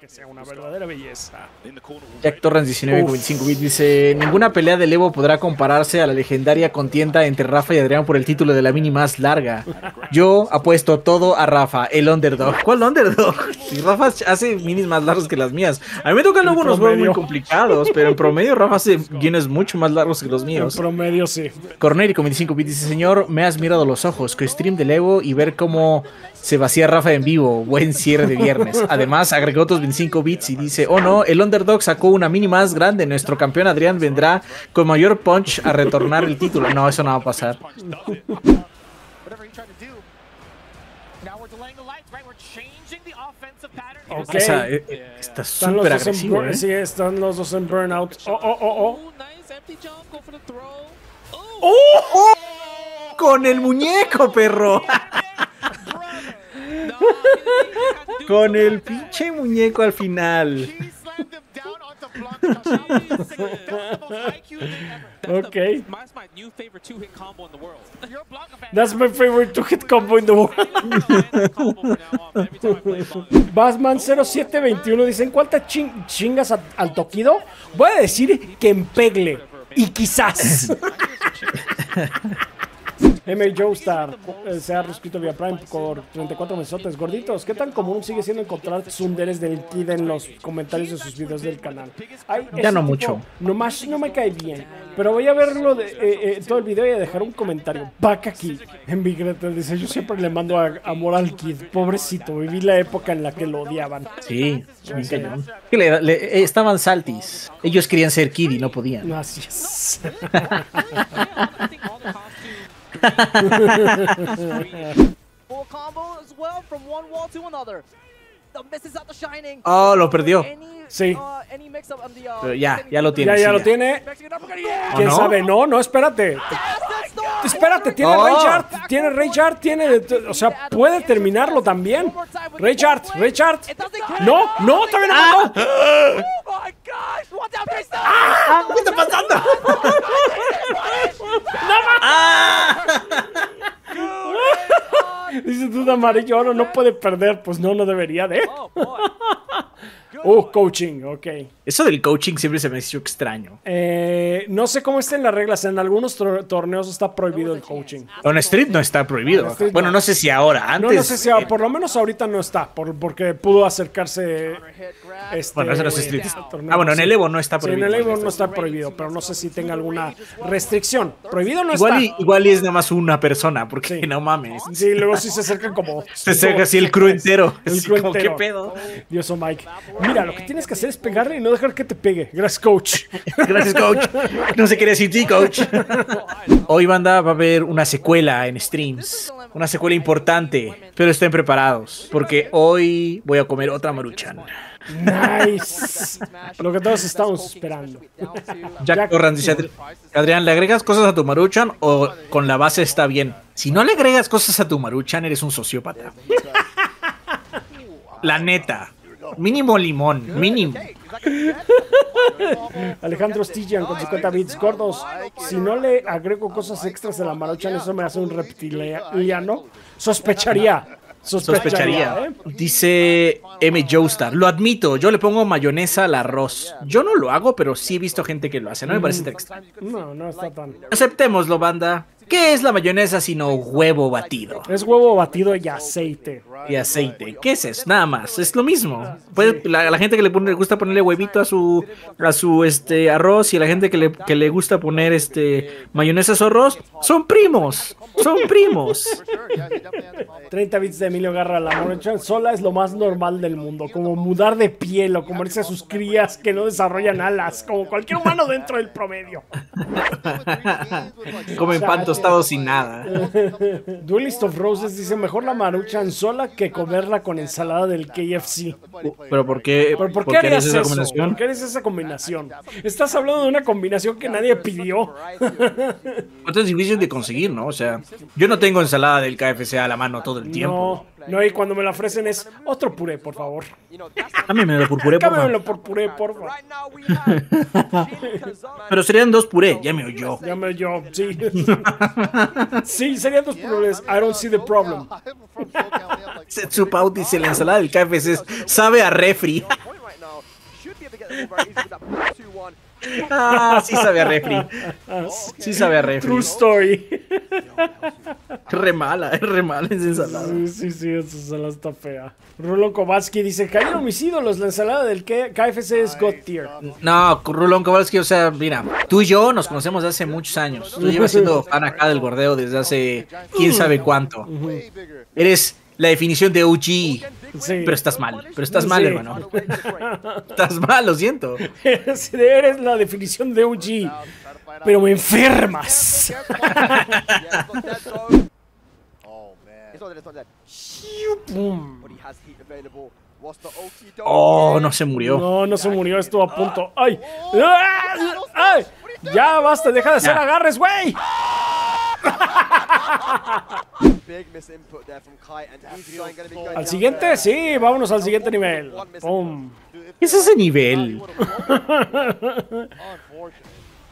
que sea una verdadera belleza. Jack Torrance 1925 bit dice, ninguna pelea del Evo podrá compararse a la legendaria contienda entre Rafa y Adrián por el título de la mini más larga. Yo apuesto todo a Rafa, el underdog. ¿Cuál underdog? Si Rafa hace minis más largos que las mías. A mí me tocan algunos juegos muy complicados, pero en promedio Rafa hace guiones mucho más largos que los míos. En promedio sí. Cornelico 25 bit dice, señor, me has mirado los ojos, que stream del Evo y ver cómo se vacía Rafa en vivo. Buen cierre de viernes. Además, agregó otros 25 bits y dice: Oh no, el underdog sacó una mini más grande. Nuestro campeón Adrián vendrá con mayor punch a retornar el título. No, eso no va a pasar. Ok. Eh, está súper agresivo. ¿eh? Sí, están los dos en burnout. Oh, oh, oh, oh. ¡Oh! ¡Oh! Con el muñeco, perro. Con el pinche muñeco al final. ok. That's my favorite two-hit combo in the world. Batman 0721 dicen, ¿cuántas chingas al toquido? Voy a decir que en Pegle. Y quizás. M. Joestar eh, se ha reescrito vía Prime por 34 mesotes. Gorditos, ¿qué tan común sigue siendo encontrar tsunderes del Kid en los comentarios de sus videos del canal? ya no mucho. Nomás no me cae bien. Pero voy a verlo de, eh, eh, todo el video y a dejar un comentario. Back aquí. En Big dice: Yo siempre le mando a, amor al Kid. Pobrecito, viví la época en la que lo odiaban. Sí, estaban saltis. Ellos querían ser Kid y no podían. Así es. Full combo as well from one wall to another. Oh, lo perdió. Sí. Uh, Pero ya, ya lo tiene. Ya, ya lo tiene. ¿Quién no? sabe? No, no, espérate. Espérate, tiene oh. Raychard. Tiene Raychard, tiene. O sea, puede terminarlo también. Raychard, Raychard. No, no, todavía no. Ah. ¡Ah! ¿Qué está pasando? ¡No ¡Ah! Dice tú amarillo, ahora no puede perder. Pues no, no debería de. Uh, coaching, ok. Eso del coaching siempre se me hizo extraño. Eh, no sé cómo estén las reglas. En algunos torneos está prohibido el coaching. En Street no está prohibido. bueno, no. sé si ahora, antes. No, no sé si ahora, por lo menos ahorita no está. porque pudo acercarse. Este, bueno, eso no es Street. Ah, bueno, en el Evo no está prohibido. en el Evo no está prohibido, pero no sé si tenga alguna restricción. Prohibido no igual está. Y, igual y es nada más una persona, porque no mames. Sí, luego sí se acercan como. Se acerca así el crew entero. El crew entero. ¿Qué pedo? Dios, oh Mike. Mira, lo que tienes que hacer es pegarle y no dejar que te pegue. Gracias, coach. Gracias, coach. No se quiere decir ti, coach. Hoy, banda, va a haber una secuela en streams. Una secuela importante. Pero estén preparados. Porque hoy voy a comer otra maruchan. Nice. Lo que todos estamos esperando. Jack Torrance dice: Adrián, ¿le agregas cosas a tu maruchan o con la base está bien? Si no le agregas cosas a tu maruchan, eres un sociópata. La neta. Mínimo limón, mínimo. Alejandro Stillian con 50 bits gordos. Si no le agrego cosas extras a la maruchan, eso me hace un reptiliano. Sospecharía. Sospecharía. ¿eh? Dice M. Joestar. Lo admito, yo le pongo mayonesa al arroz. Yo no lo hago, pero sí he visto gente que lo hace. No me parece extraño. No, no está tan. Aceptémoslo, banda. ¿Qué es la mayonesa sino huevo batido? Es huevo batido y aceite. Y aceite. ¿Qué es eso? Nada más. Es lo mismo. Puede, la, gente que le, pone, gusta ponerle huevito a su a su este arroz y a la gente que le, que le gusta poner este mayonesa a su arroz son primos. Son primos. 30 bits de Emilio Garra. La morocha sola es lo más normal del mundo. Como mudar de piel o comerse a sus crías que no desarrollan alas. Como cualquier humano dentro del promedio. Comen pan tostado sin nada. Duelist of Roses dice: Mejor la maruchan sola que comerla con ensalada del KFC. ¿Pero por qué, ¿Por, qué harías esa combinación? ¿Por qué eres esa combinación? Estás hablando de una combinación que nadie pidió. es difícil de conseguir, ¿no? O sea, yo no tengo ensalada del KFC a la mano todo el tiempo. No, no y cuando me la ofrecen es otro puré, por favor. Cámbiamelo por puré, por favor. por puré, por favor. Pero serían dos puré, ya me oyó. Ya me oyó, sí. sí, serían dos purés. I don't see the problem. Setsup dice la ensalada del KFC sabe a refri. Ah, sí sabe a refri. Sí sabe a refri. True story. Re mala, es re mala esa ensalada. Sí, sí, sí, esa ensalada está fea. Rulo Kowalski dice, cayeron mis ídolos, la ensalada del K- KFC es God tier. No, Rulón Kowalski, o sea, mira, tú y yo nos conocemos desde hace muchos años. Tú llevas siendo fan acá del gordeo desde hace quién sabe cuánto. Eres la definición de OG. Sí. Pero estás mal, pero estás mal, Sí. hermano. Estás mal, lo siento. Eres eres la definición de OG, pero me enfermas. Oh, no se murió. No, no se murió, estuvo a punto. ¡Ay! ¡Ay! ¡Ay! Ya basta, deja de hacer agarres, güey. Al siguiente, sí, vámonos al siguiente nivel. Pum. ¿Qué es ese nivel?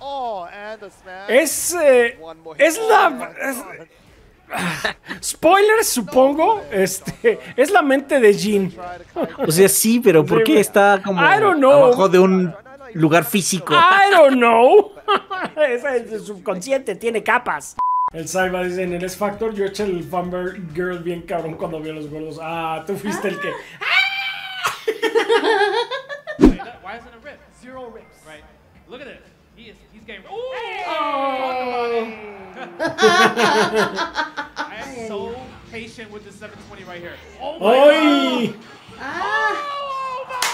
Oh, and the smash. Es, eh, es la... es- spoilers, supongo. Este, es la mente de kite. O sea, sí, pero ¿por qué está como I don't know. abajo de un lugar físico? I don't know. Es el subconsciente, tiene capas. El Saiba dice, en el X Factor yo eché el Fumber Girl bien cabrón cuando vi a los gordos. Ah, tú fuiste el que... Why isn't it ripped? Zero rips. Right. Look at this. He is. He's getting. Ooh! I so patient with the 720 right here. Oh my ¡Ay!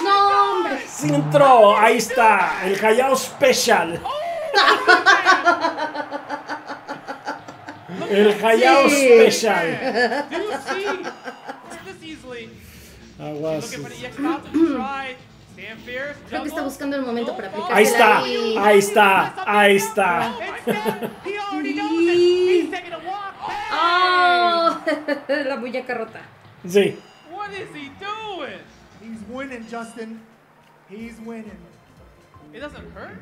No, hombre. Intro, ahí está, el Hayao Special. El Hayao Sí. Special. God! You see? This easily. Aguas. Fierce. Creo que está buscando el momento para aplicar. Ahí está, ahí está, ahí está. ¡Oh! La muñeca rota. Sí. What is he doing? He's winning, Justin. He's winning. It doesn't hurt.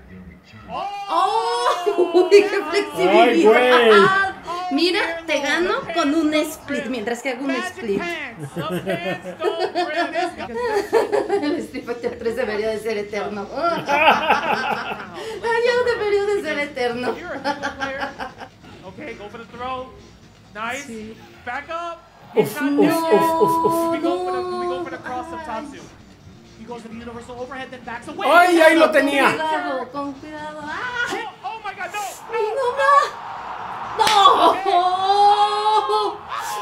¡Oh! ¡Qué Ay, güey. flexibilidad! Mira, te gano con un split mientras que hago un split. El Street Fighter 3 debería de ser eterno. Ya debería de ser eterno. Okay, go for the throw. Nice. Sí. Back up. Uf, He's not uf, down uf, yet. uf, uf. We go for the we go for the cross of Tatsu. He goes to the universal overhead, then backs away. ¡Ay, ahí lo Con tenía! cuidado, con cuidado. ¡Ah! Oh, oh my god, no! ¡Ay, no más! ¡No!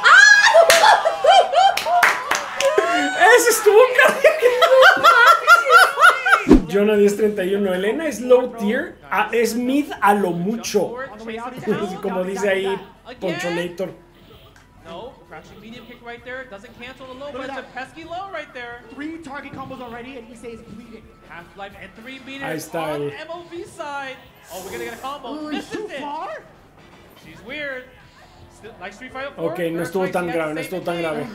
¡Ah! ¡Ese estuvo cardíaco! Jonah 1031, Elena es low tier, a- es mid a lo mucho. Como dice ahí Ponchonator. No, crouching medium kick right there. Doesn't cancel the low, but it's a pesky low right there. Three target combos already, and Issei is bleeding. Half-Life and three meters Ahí está on el- MOV side. Oh, we're gonna get a combo. Too far? She's weird. Still, like Street Fighter 4. Ok, no estuvo tan grave, to no estuvo tan grave.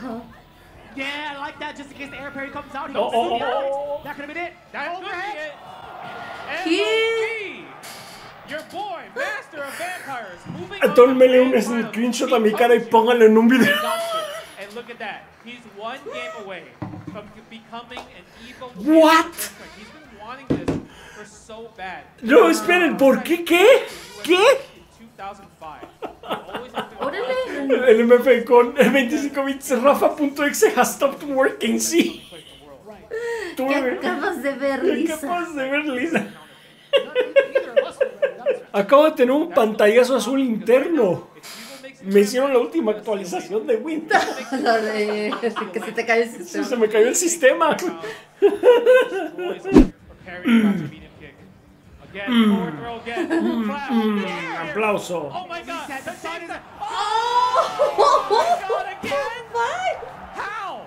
Yeah, I like that, just in case the air parry comes out. He Oh, oh, oh, oh, oh. That could have been it. That Overhead. it. Your boy, master of vampires, moving Tómele un screenshot a mi cara y póngalo en un video. And look at that. He's one game away from becoming an Evo. What? He's been wanting this for so bad. No, esperen, ¿por qué? ¿Qué? ¿Qué? Órale. El MF con el 25 bits Rafa.exe has stopped working, sí. Tú, ¿Qué acabas de ver, ¿Qué Lisa? acabas de ver, Lisa? Acabo de tener un pantallazo azul interno. Me hicieron la última actualización de Windows. Que se te cae el Sí, sistema. se me cayó el sistema. Boys preparing crouching medium kick. Again, forward throw again. Clap. Yeah. Aplauso. Oh my god. Reset. The sun is- ¡Oh! God again. How?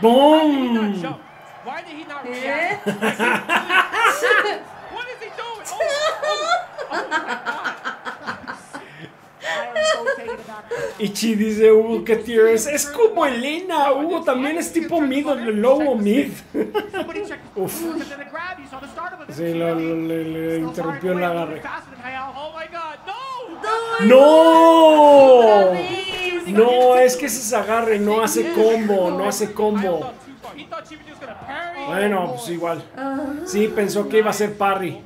Did he not ¡Boom! jump? Why did he not ¿Qué? react? What is he doing? Oh, oh, oh my god. I am so taken aback. Ichi dice Hugo que tier es. Es como Elena. Hugo también es tipo mid o low o mid. Somebody check. Uf. Sí, lo- lo- le, le interrumpió el agarre. Oh. No. ¡No! es que ese se agarre, no hace combo, no hace combo. Bueno, pues igual. Sí, pensó que iba a ser parry.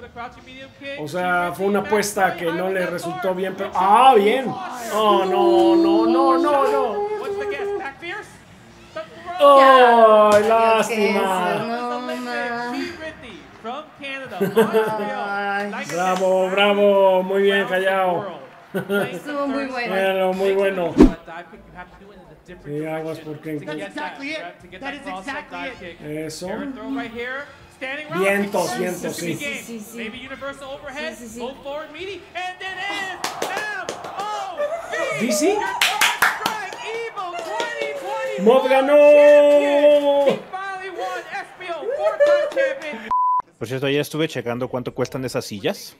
O sea, fue una apuesta que no le resultó bien, pero... ¡Ah, bien! Oh, no, no, no, no, no. ¡Oh, lástima! Bravo, bravo, muy bien, Callao. Estuvo muy. Bueno, muy bueno. Different Sí, aguas porque- to get exactly that, it. to get That that is exactly it. Eso. Aaron throw right here. Standing round. Vientos, vientos, sí. game. Sí, sí, sí. Maybe universal overhead. Sí, sí, sí. Go forward, meaty, and then in. M O V. DC? Your third strike, Evo 2020. ¡Mod ganó! Por cierto, ayer estuve checando cuánto cuestan esas sillas.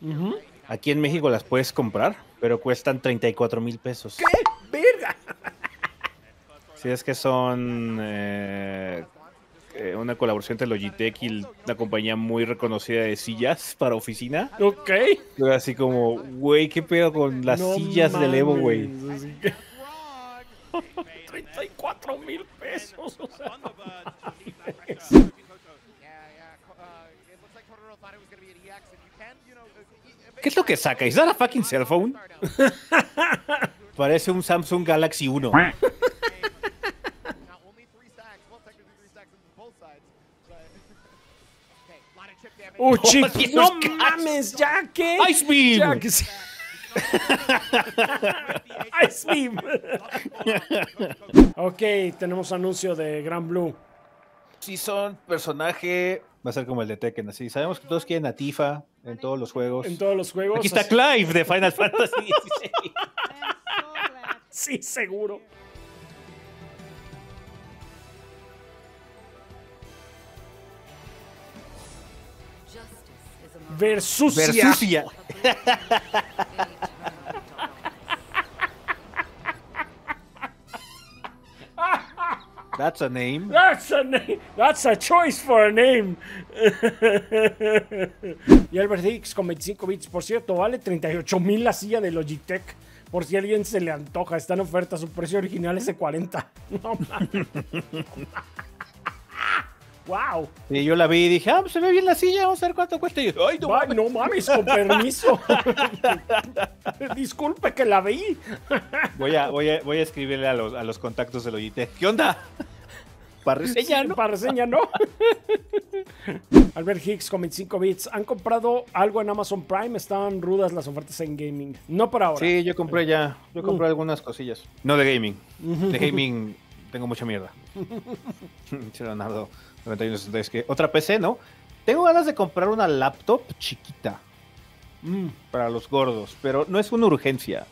Aquí en México las puedes comprar, pero cuestan 34 mil pesos. ¿Qué? ¡Verga! Sí, es que son eh, eh, una colaboración entre Logitech y la compañía muy reconocida de sillas para oficina. Ok. Así como, güey, ¿qué pedo con las No sillas del Evo, güey? mames, así que- 34 mil pesos. o sea, ¿Qué es lo que saca? ¿Es that a fucking cell phone? Parece un Samsung Galaxy 1. ¡No mames! ¿Ya? Ice Beam. Ya que sí. Ice Beam. ok, tenemos anuncio de Gran Blue. Si son personaje, va a ser como el de Tekken, así. Sabemos que todos quieren a Tifa en todos los juegos. En todos los juegos. Aquí está Clive de Final Fantasy XVI. Sí, seguro. Versucia. Versucia. That's a name. That's a name. That's a choice for a name. y Albert Hicks con 25 bits. Por cierto, vale 38 mil la silla de Logitech. Por si a alguien se le antoja. Está en oferta. Su precio original es de 40. No mames. Wow. Y yo la vi y dije, ah, pues se ve bien la silla, vamos a ver cuánto cuesta. Y yo, ay, no mames. no mames, con permiso. Disculpe que la vi. Voy a, voy a, voy a escribirle a los, a los contactos de Logitech. ¿Qué onda? Para reseñar, ¿no? Para reseña, ¿no? Albert Hicks con 25 bits. ¿Han comprado algo en Amazon Prime? Están rudas las ofertas en gaming. No por ahora. Sí, yo compré ya, yo compré algunas cosillas. No de gaming. De gaming tengo mucha mierda. Leonardo 9163 que otra PC, ¿no? Tengo ganas de comprar una laptop chiquita Mm. para los gordos, pero no es una urgencia.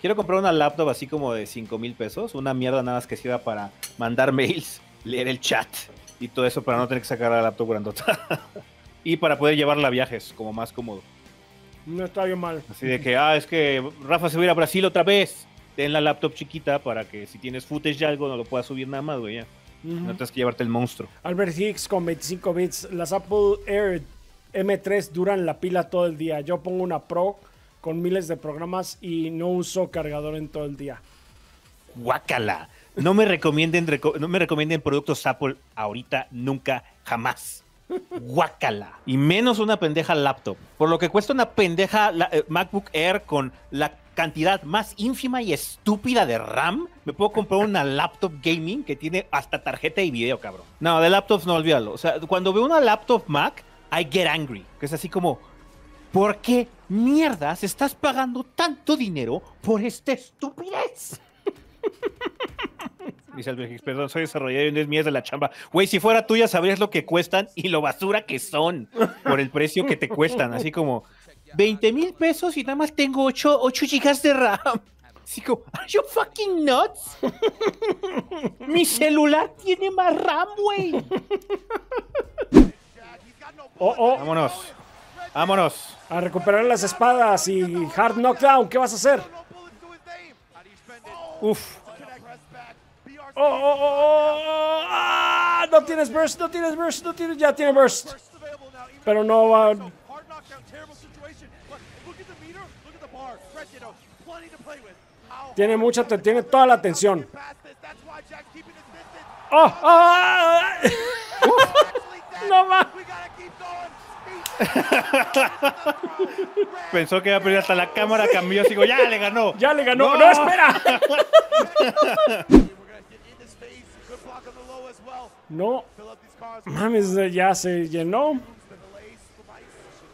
Quiero comprar una laptop así como de 5 mil pesos, una mierda nada más que sirva para mandar mails, leer el chat y todo eso para no tener que sacar la laptop grandota. y para poder llevarla a viajes como más cómodo. No está bien mal. Así de que, ah, es que Rafa se va a ir a Brasil otra vez. Ten la laptop chiquita para que si tienes footage de algo no lo puedas subir nada más, güey. ya. No tienes que llevarte el monstruo. Albert Hicks con 25 bits. Las Apple Air M3 duran la pila todo el día. Yo pongo una Pro con miles de programas y no uso cargador en todo el día. Guácala. No me recomienden, reco- no me recomienden productos Apple ahorita, nunca, jamás. Guácala. Y menos una pendeja laptop. Por lo que cuesta una pendeja la- eh, MacBook Air con la cantidad más ínfima y estúpida de RAM, me puedo comprar una laptop gaming que tiene hasta tarjeta y video, cabrón. No, de laptops no olvídalo. O sea, cuando veo una laptop Mac, I get angry. Que es así como, ¿por qué mierdas estás pagando tanto dinero por esta estupidez? Dice perdón, soy desarrollador y no es mía de la chamba. Güey, si fuera tuya sabrías lo que cuestan y lo basura que son por el precio que te cuestan. Así como 20 mil pesos y nada más tengo 8, 8 gigas de RAM. Así como, ¿are you fucking nuts? Mi celular tiene más RAM, güey. Oh, oh, Vámonos. Vámonos. a recuperar las espadas y hard knockdown. ¿Qué vas a hacer? Uf. Oh, oh, oh, oh, oh, ah, no tienes burst, no tienes burst, no tienes, ya tiene burst. Pero no va. Hard knockdown, terrible situation. But look at the meter, look at the bar. Fred, you know, plenty to play with. How Tiene mucha, tiene toda la atención. Oh, Actually, No going. Pensó que iba a perder hasta la cámara, cambió, sigo, ya le ganó. Ya le ganó. No, espera. No. These cars. Mames, ya se llenó.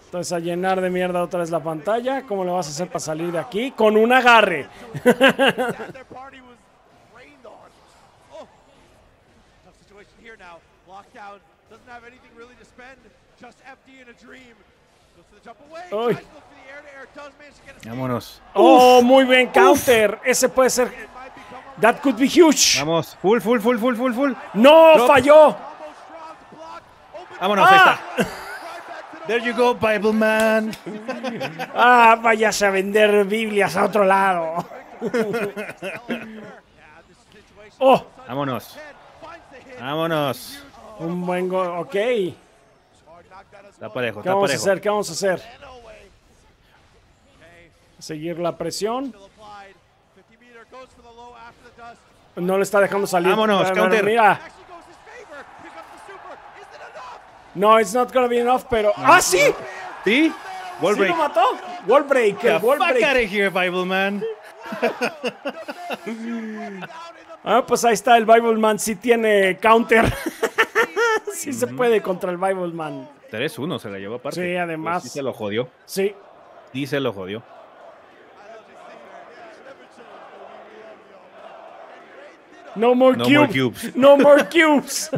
Entonces a llenar de mierda otra vez la pantalla. ¿Cómo le vas a hacer para salir de aquí? Con un agarre. Oh. Uy. Vámonos. Oh, muy bien counter. Ese puede ser. That could be huge. Vamos, full, full, full, full, full, full. No, Drop. falló. Vámonos, ahí Ah. está. There you go, Bible man. Ah, vayas a vender Biblias a otro lado. Oh, Vámonos, vámonos. un buen gol. Ok. ¿Qué Está parejo, está vamos a parejo. hacer? ¿Qué vamos a hacer? Seguir la presión. Still applied. 50 meter goes for the low after the dust. No le está dejando salir. Vámonos, Bueno, counter. Mira. Actually goes his favor. Here comes the super. Is it enough? No, it's not gonna be enough, pero. ¡Ah, sí! ¿Sí? Wall ¿Sí break. lo mató? Wall break, el wall fuck break. out of here, Bible man. Ah, pues ahí está, el Bible Man sí tiene counter. sí se puede contra el Bible Man. 3-1 se la llevó aparte. Sí, además. Pues sí se lo jodió. Sí. Sí se lo jodió. No more No cubes. more cubes. No more cubes.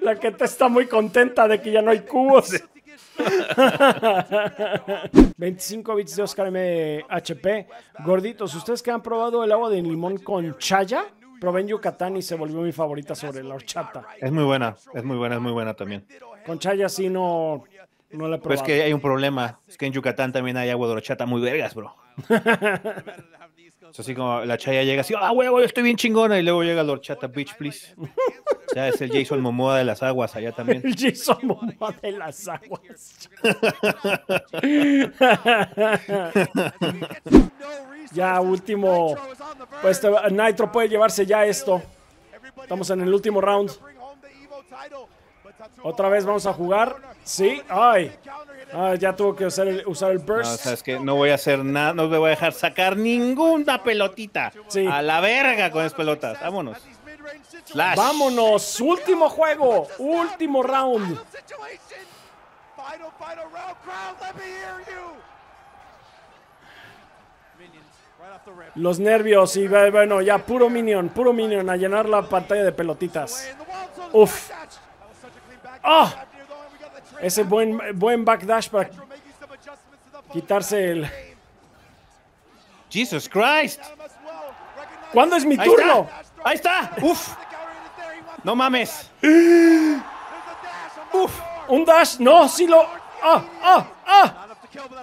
La gente está muy contenta de que ya no hay cubos. 25 bits de Oscar MHP. Gorditos, ¿ustedes que han probado el agua de limón con chaya? Probé en Yucatán y se volvió mi favorita sobre la horchata. Es muy buena, es muy buena, es muy buena también. Con chaya sí no, no la he Pero probado. es que hay un problema. Es que en Yucatán también hay agua de horchata muy vergas, bro. Es así como la chaya llega así, ah, huevo, yo estoy bien chingona. Y luego llega la horchata, bitch, please. O sea, es el Jason Momoa de las aguas allá también. El Jason Momoa de las aguas. ya, último. Pues Nitro puede llevarse ya esto. Estamos en el último round. Otra vez vamos a jugar. Sí, ay. Ah, ya tuvo que usar el, usar el No, burst. sabes que no voy a hacer nada, no me voy a dejar sacar ninguna pelotita. Sí. A la verga con las pelotas. Vámonos. Slash. Vámonos, último juego, último round. Los nervios y bueno, ya puro minion, puro minion a llenar la pantalla de pelotitas. Uf. Ah. Back Ese buen, buen backdash para quitarse el... Jesus Christ. ¿Cuándo es mi Ahí turno? está. Ahí está. Uf. No mames. Uf. Un dash, no, sí lo... ¡Ah, ah, ah!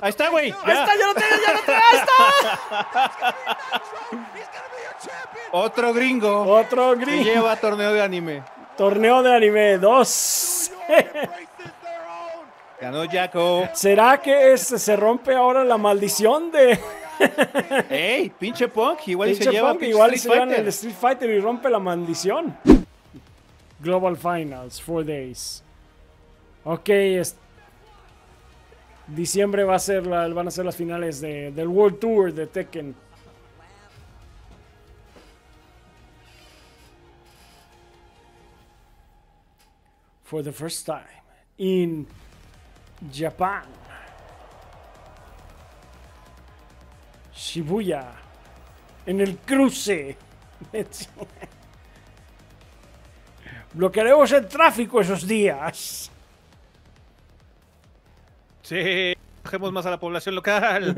Ahí está, güey. Ahí Ya. está, ya lo tengo, ya lo tengo, ahí está. Otro gringo. Otro Que gris. lleva torneo de anime. Torneo de anime 2. Ganó Jaco. ¿Será que es- se rompe ahora la maldición de Ey, pinche punk. Igual se lleva Igual se Fighter. el Street Fighter y rompe la maldición. Global Finals, 4 days. Ok, es- diciembre va a ser la- van a ser las finales de- del World Tour de Tekken. For the first time in Japan. Shibuya. En el cruce. Bloquearemos el tráfico esos días. Sí. Bajemos más a la población local.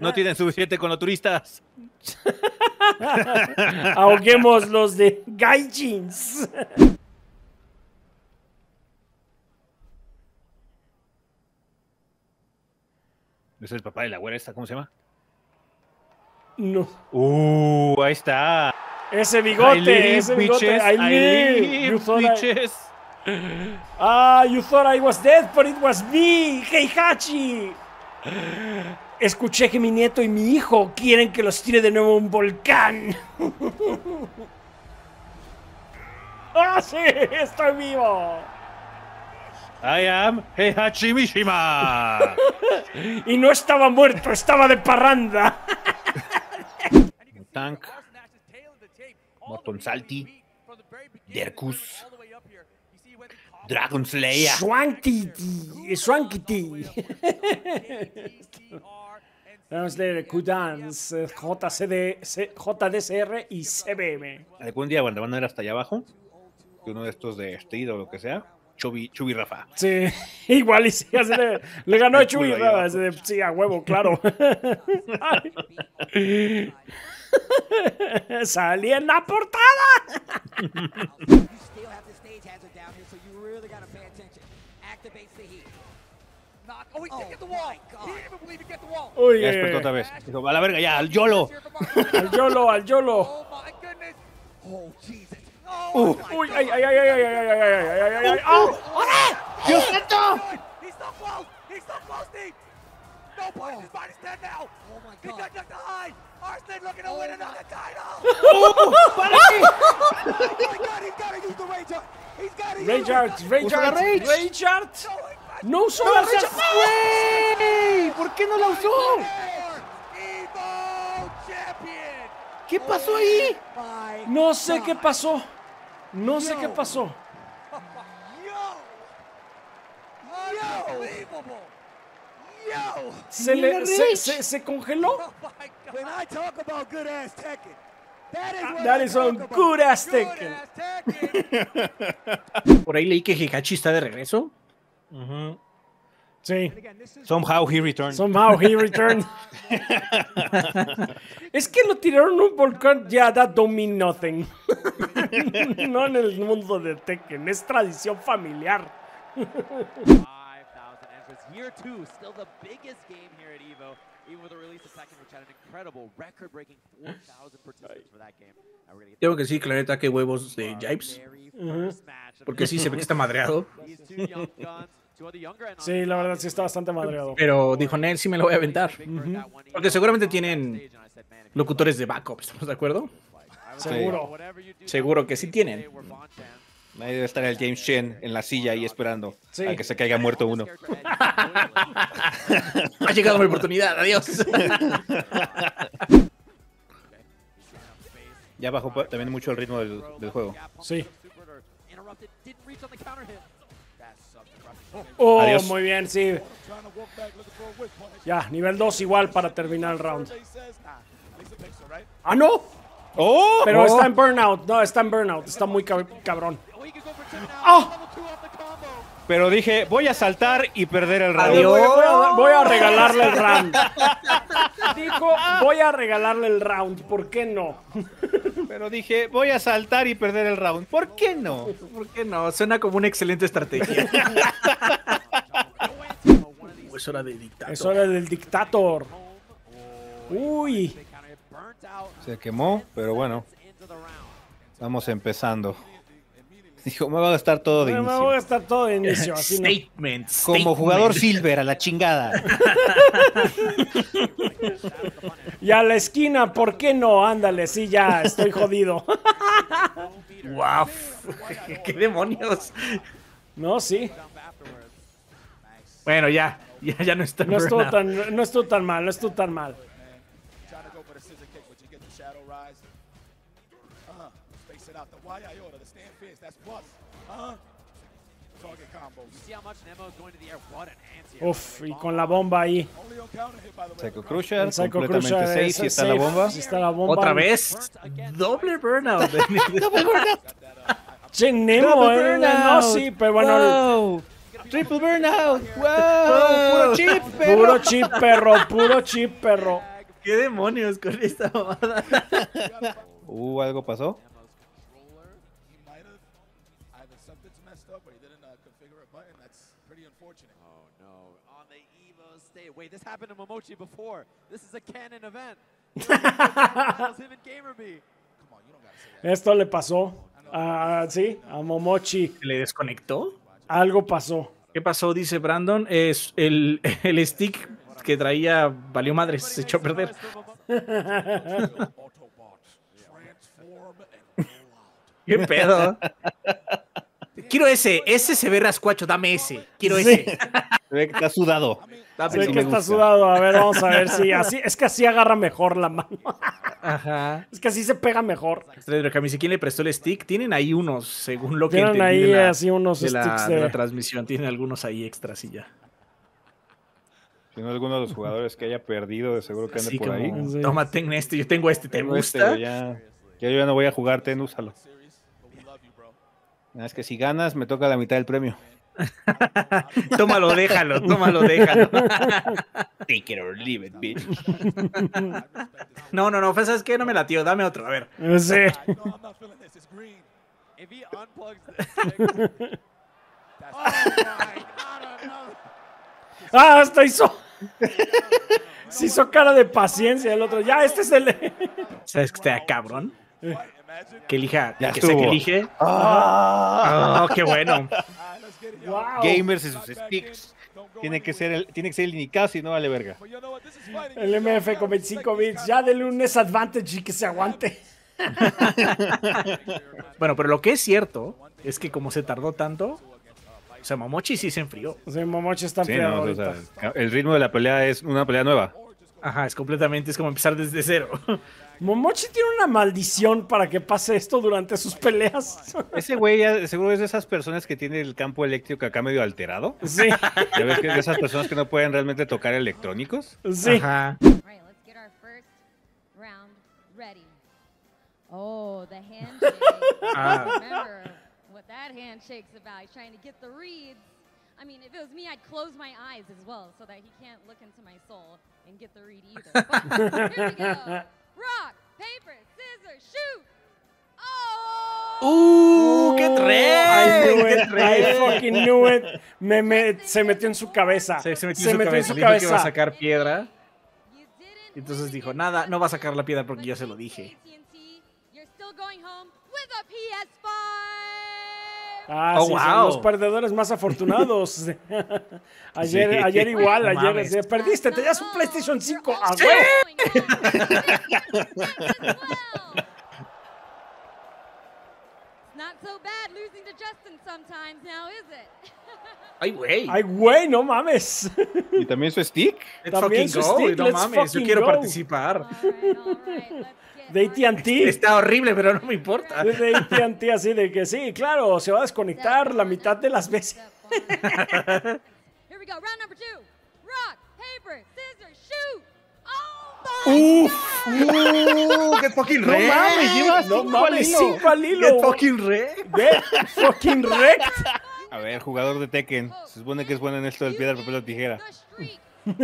No tienen suficiente con los turistas. Ahoguemos los de Gaijins. Es el papá de la güera esta, ¿cómo se llama? No. Uh, ahí está. Ese bigote, live, ese bigote. bitches. I I live. You I- bitches. Ah, you thought I was dead, but it was me, Heihachi. Escuché que mi nieto y mi hijo quieren que los tire de nuevo a un volcán. ¡Ah, sí! ¡Estoy vivo! I am Heihachi Mishima. Y no estaba muerto, estaba de parranda. Tank. Morton Salty. Derkus. Dragon Slayer. Swankity. Swankity. Vamos a leer Q-Dance, JCD, C- JDCR y CBM. Algún día cuando van a ir hasta allá abajo, que uno de estos de Street o lo que sea, Chubby, Chubby Rafa. Sí, igual y sí, le, le, ganó a Chubby Rafa. De, sí, a huevo, claro. ¡Salí en la portada! Uy, ya eh. despertó otra vez. Dijo, a la verga, ya, al YOLO. al YOLO, al YOLO. Oh, Oh. Oh, my Uy, ay, ay, ay, ay, ay, ay, ay, ay, ay, ay, ay, ay. ¡Oh! ¡Dios santo! He's so close. He's so close, Steve. No point. He's minus 10 now. Oh, my He God. got ducked behind. Arslan looking to win another title. ¡Uh! ¡Para qué! oh my God, he's got to use the rage art. He's got to use Rage Art, Rage Art, Rage. Rage Art. No usó ¡No la Rage Art. güey! ¿Por qué no la usó? Champion. ¿Qué pasó ahí? No sé qué pasó. No sé qué pasó. Se, le, se, se, se congeló. That is ah, on good ass Por ahí leí que Higachi está de regreso. Uh. Sí. Somehow he returned. Somehow he returned. es que lo tiraron un volcán. Ya, that don't mean nothing. no en el mundo de Tekken. Es tradición familiar. 5,000 entrants. Year two, still the biggest game here at EVO. Even with the release of Tekken, which had an incredible record-breaking 4,000 participants for that game. Now we're gonna get Tengo que decir, Clareta, que huevos de Jipes. first match. Porque sí se ve que está madreado. Sí, la verdad sí está bastante madreado. Pero dijo Nel, sí me lo voy a aventar. That one Porque seguramente tienen locutores de backup, ¿estamos de acuerdo? Seguro. Seguro que sí tienen. Ahí debe estar el James Chen en la silla ahí esperando Sí. a que se caiga muerto uno. Ha llegado mi oportunidad, adiós. Ya bajó también mucho el ritmo del, del juego. Sí. Oh, Adiós. muy bien, sí. Ya, nivel 2 igual para terminar el round. Ah, no. ¡Oh! Pero ¡Oh! está en burnout. No, está en burnout. Está muy cab- cabrón. Oh. ¡Ah! Level two off the combo. Pero dije, voy a saltar y perder el round. Adiós. Voy, voy a, voy a regalarle el round. Dijo, voy a regalarle el round. ¿Por qué no? Pero dije, voy a saltar y perder el round. ¿Por qué no? ¿Por qué no? Suena como una excelente estrategia. es hora de dictar. Es hora del dictator. Uy. Se quemó, pero bueno, vamos empezando. Dijo, me va a gastar todo de Me voy a inicio. estar todo de inicio. Así no. Statement. Como statement. jugador silver, a la chingada. Y a la esquina, ¿por qué no? Ándale, sí, ya, estoy jodido. Guau. ¿Qué demonios? No, sí. Bueno, ya. Ya, ya no está. No estuvo tan, no estuvo tan mal, no estuvo tan mal. Air. What an anti. Uf, y con la bomba ahí. Psycho Crusher, El Psycho completamente Crusher safe. es Si está la bomba. si está la bomba. Otra vez. Doble burnout. Che, Nemo, eh. No, sí, pero bueno. Wow. Triple burnout. Wow. Puro chip, pero. Puro chip, perro, puro chip, perro. ¿Qué demonios con esta mamada? Uh, algo pasó. Wait, this happened to Momochi before. This is a canon event. Battles him and Gamerby. Come on, you don't gotta say that. Esto le pasó. a sí, a Momochi. ¿Le desconectó? Algo pasó. ¿Qué pasó? Dice Brandon. Es el, el stick que traía valió madres, se echó a perder. ¿Qué pedo? Quiero ese, ese se ve rascuacho, dame ese. Quiero Sí. ese. Se ve que está sudado. Dame Sé ese. que está sudado. A ver, vamos a ver si así. Es que así agarra mejor la mano. Ajá. Es que así se pega mejor. ¿quién le prestó el stick? Tienen ahí unos, según lo que Tienen entendí ahí de la, así unos de la- sticks de de- la transmisión. Tienen algunos ahí extras y ya. Si no, alguno de los jugadores que haya perdido, de seguro que ande Así por como, ahí. Sí. toma, ten este, yo tengo este, ¿te Tengo este, gusta? ya, ya yo ya no voy a jugar, ten, úsalo. Nada, Es que si ganas, me toca la mitad del premio. tómalo, déjalo, tómalo, déjalo. Take it or leave it, bitch. No, no, no, pues, ¿sabes qué? No me latió, dame otro, a ver. No, I'm not feeling this. It's green. If he unplugs this, Ah, hasta hizo. Se hizo cara de paciencia el otro. Ya, este es el. ¿Sabes que está cabrón? Que elija, Ya que sé que estuvo. elige. Ah, qué bueno. Wow. Gamers y sus sticks. Tiene que ser el, tiene que ser el indicado, si no vale verga. El MF con 25 bits. Ya denle un disadvantage y que se aguante. Bueno, pero lo que es cierto es que como se tardó tanto, o sea, Momochi sí se enfrió. O sea, Momochi está Sí, enfriado no, o sea, el ritmo de la pelea es una pelea nueva. Ajá, es completamente, es como empezar desde cero. Momochi tiene una maldición para que pase esto durante sus peleas. Ese güey ya seguro es de esas personas que tiene el campo eléctrico acá medio alterado. Sí, Ya ves que es de esas personas que no pueden realmente tocar electrónicos. sí. Ajá. All right, let's get our first round ready. Oh, the handshake. Ah. Remember what that handshake's about. He's trying to get the reads. I mean, if it was me, I'd close my eyes as well so that he can't look into my soul and get the read either. But here we go. Rock, paper, scissors, shoot. Oh! ¡Uh! ¡Qué it, I fucking knew it. Me, me- se metió en su cabeza. Se, se metió en su cabeza, dijo que iba a sacar piedra. Entonces dijo, nada, no va a sacar la piedra porque ya But se lo dije. AT&T, you're still going home with a PS5. Ah, Oh, sí, son wow. los perdedores más afortunados. ayer, Sí. ayer igual, No ayer decía, perdiste, tenías un PlayStation 5. ¡A You're huevo! also going home with a PS5 as well. It's not so bad losing to Justin sometimes now, is it? ¡Ay, güey! ¡Ay, güey, no mames! Y también su stick. Let's también fucking su go, stick, no mames, yo quiero go. participar. All right, all right, De AT&T. Está horrible, pero no me importa. De AT&T así de que sí, claro, se va a desconectar la mitad de las veces. Here we go, round number two. Rock, paper, scissors, shoot. My ¡Uf! ¡Uh! ¡Get fucking No wrecked! mames, llevas no mames, cinco al hilo. ¡Get fucking wrecked! Get fucking wrecked. A ver, jugador de Tekken. Se supone que es bueno en esto del piedra, papel o tijera. Let's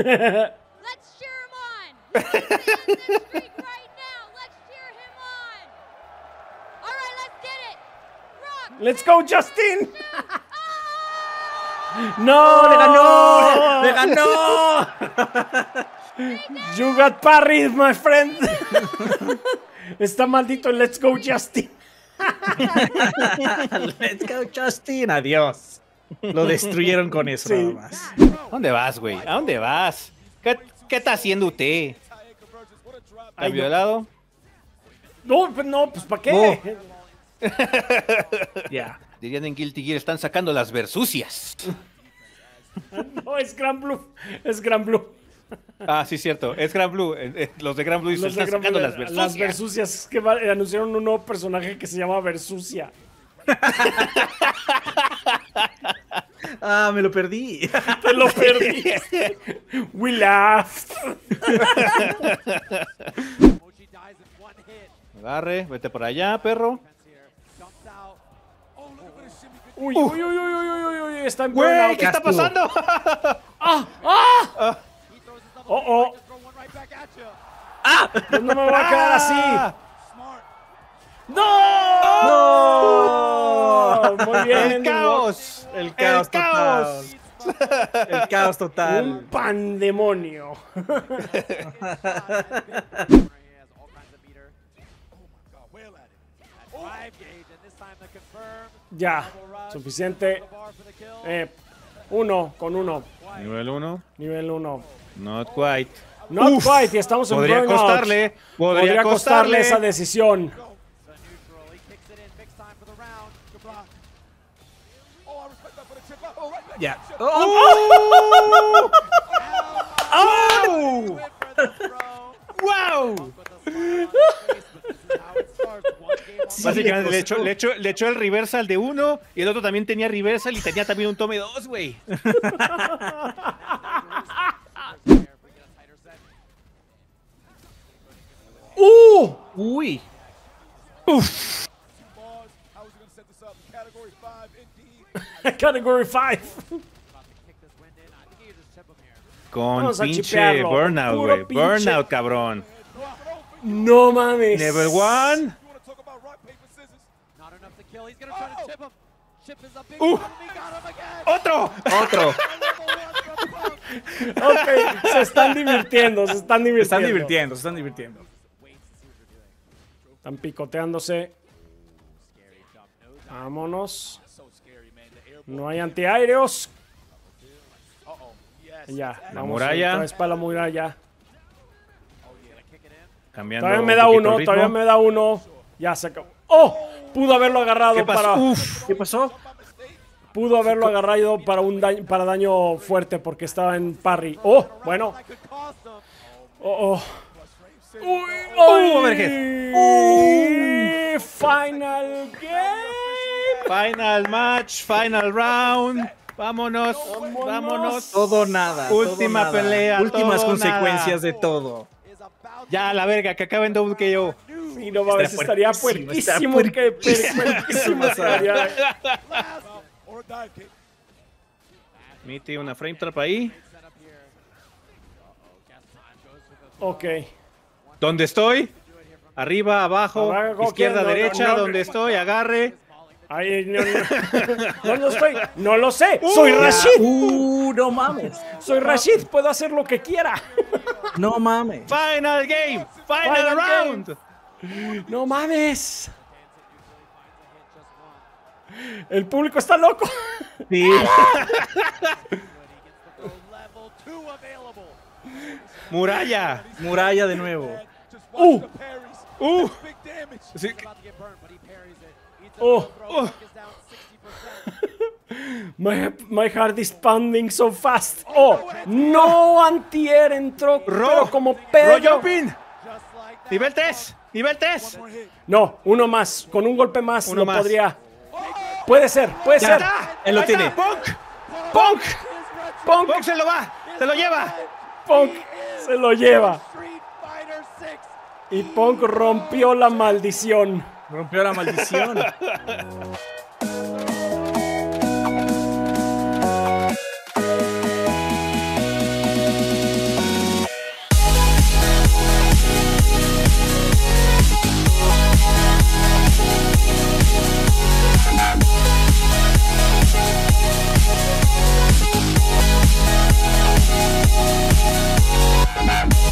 cheer him on. Let's end this streak right now. Let's cheer him on. All right, let's get it. Rock. Let's go, Justin. Oh! No, ¡Le ganó! ¡Le ganó! You got parried, my friend. Está maldito el Let's Go, Justin. Let's go, Justin. Adiós. Lo destruyeron con eso, Sí. nada más. ¿A dónde vas, güey? ¿A dónde vas? ¿Qué, qué está haciendo usted? ¿Cambio de lado? No, pues no, pues ¿para qué? Ya. Dirían en Guilty Gear, están sacando las versucias. No, es Gran Blue. Es Gran Blue. Ah, sí, cierto. Es Gran Blue. eh, eh, los de Gran Blue Los están Gran sacando Blue, las versucias. Las Versucias. Es que va- anunciaron un nuevo personaje que se llama Versucia. Ah, me lo perdí. Te lo perdí. We laughed. Agarre, vete por allá, perro. Uy, uy, uy, uy, uy, uy, uy, está en burnout. ¿qué está pasando? ¡Ah! ¡Ah! Oh, oh. Pues no me voy a quedar así. Smart. ¡No! Muy bien. ¡El caos! El caos ¡El caos! total. El caos Un pandemonio. Ya, suficiente. Eh, uno con uno. Nivel uno. Nivel uno. Not quite. Not Uf, quite, y estamos en podría. Costarle, podría, podría costarle. costarle esa decisión. Ya. Yeah. Oh. Oh. Oh. ¡Wow! Sí, Básicamente le, echó, le, echó, le echó el reversal de uno y el otro también tenía reversal y tenía también un tome dos, güey. ¡Uh! ¡Uy! ¡Uf! Category 5. Con pinche burnout, güey. Burnout, cabrón. No mames. Level 1. Uh. enemy. Got him again. ¡Otro! Otro. Ok, se están divirtiendo, se están Se divirtiendo. están divirtiendo, se están divirtiendo. Están picoteándose. Vámonos. No hay antiaéreos. Ya, La muralla. otra vez para la muralla. Cambiando Todavía me da uno, todavía me da uno. Ya se acabó. ¡Oh! Pudo haberlo agarrado ¿Qué pasó? para. Uf. ¿Qué pasó? Pudo haberlo agarrado para un daño, para daño fuerte porque estaba en parry. ¡Oh! Bueno. ¡Oh! oh. ¡Uy! ¡Uy! ¡Final game! Final match, final round. Vámonos, vámonos. Todo nada. todo Última nada. pelea, Últimas todo consecuencias nada. de todo. Ya, la verga, que acaben double KO. Y no mames, estaría puerquísimo, puerquísimo. Puerquísimo. puerquísimo estaría. Kick. Mete una frame trap ahí. Ok. ¿Dónde estoy? Arriba, abajo, Abajo, izquierda, derecha, no, no. donde estoy, agarre. Ay, no, no. ¿Dónde no estoy? No lo sé. Soy Rashid. Uh, no mames. Soy Rashid. Puedo hacer lo que quiera. No mames. Final game, final, Final round. No mames. El público está loco. Sí. Muralla. Muralla de nuevo. Uh, Uh. Damage. Sí. oh, oh. My, my heart is pounding so fast. Oh, no antier entró Ro, pero como Ro Pedro. jumping. Nivel 3, nivel 3. No, uno más. Con un golpe más Uno lo más. podría. Puede ser, puede Ya ser. está. Él lo Ahí tiene. está, Punk. Punk. Punk, Punk se lo va, se lo lleva. Punk se lo lleva. Y Punk rompió la maldición. Rompió la maldición. Bye.